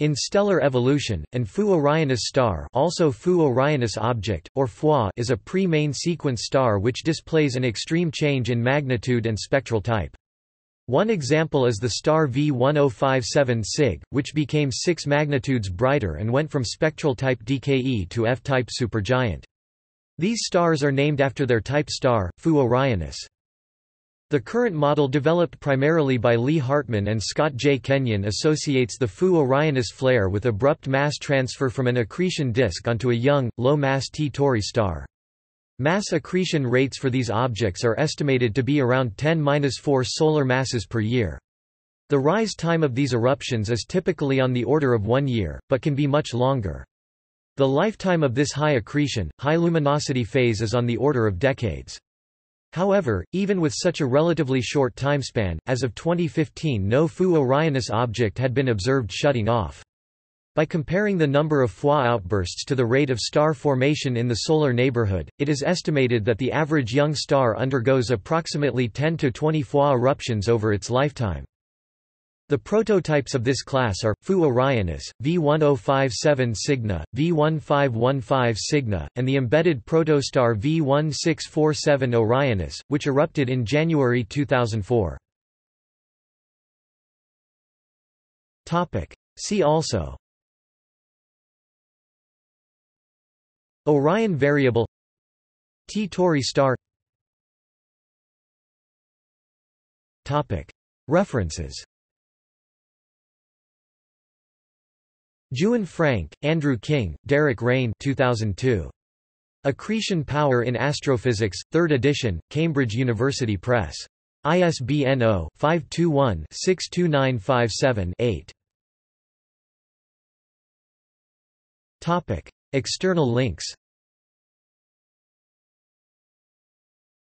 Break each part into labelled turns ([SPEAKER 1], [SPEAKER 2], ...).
[SPEAKER 1] In stellar evolution, an Fu Orionis star also Fu Orionis object, or FOI is a pre-main sequence star which displays an extreme change in magnitude and spectral type. One example is the star V1057 Cyg, which became 6 magnitudes brighter and went from spectral type DKE to F-type supergiant. These stars are named after their type star, Fu Orionis. The current model developed primarily by Lee Hartmann and Scott J. Kenyon associates the Fu Orionis flare with abrupt mass transfer from an accretion disk onto a young, low-mass T Tauri star. Mass accretion rates for these objects are estimated to be around 10-4 solar masses per year. The rise time of these eruptions is typically on the order of one year, but can be much longer. The lifetime of this high accretion, high luminosity phase is on the order of decades. However, even with such a relatively short timespan, as of 2015 no Fu Orionis object had been observed shutting off. By comparing the number of FOI outbursts to the rate of star formation in the solar neighborhood, it is estimated that the average young star undergoes approximately 10 to 20 FOI eruptions over its lifetime. The prototypes of this class are, Fu Orionis, V1057 Cygni, V1515 Cygni, and the embedded protostar V1647 Orionis, which erupted in January 2004. See also. Orion variable. T Tauri star. References Juhan Frank, Andrew King, Derek Raine 2002. Accretion Power in Astrophysics, 3rd edition, Cambridge University Press. ISBN 0-521-62957-8. External links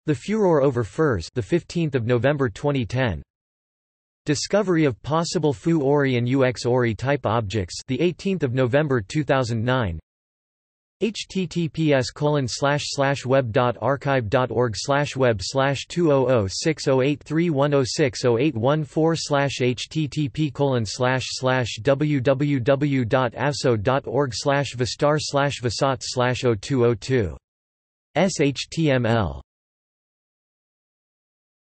[SPEAKER 1] The Furor over Furs the 15th of November 2010 Discovery of possible Fu Ori and UX Ori type objects the 18th of November 2009 https colon slash slash web dot archive dot org slash web slash two oh oh six oh eight three one oh six oh eight one four slash http colon slash slash www slash vistar slash visat slash oh two oh two. SHTML